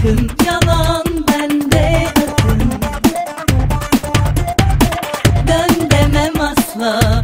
akın Yalan bende akın Dön demem asla.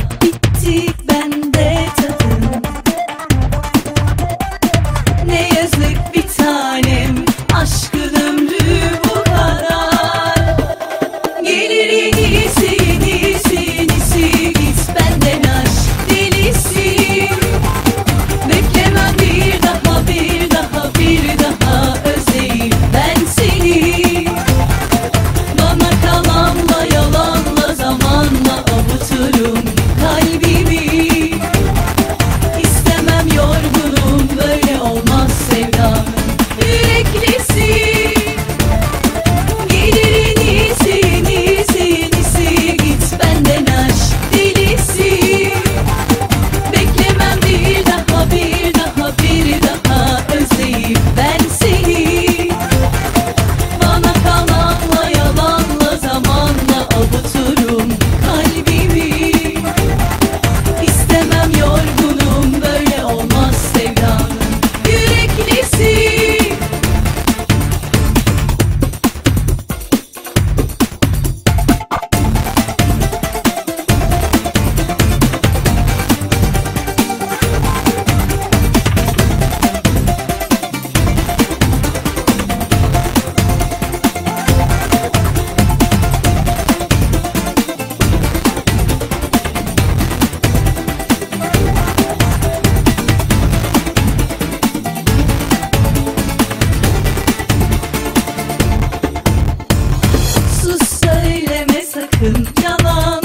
Yalan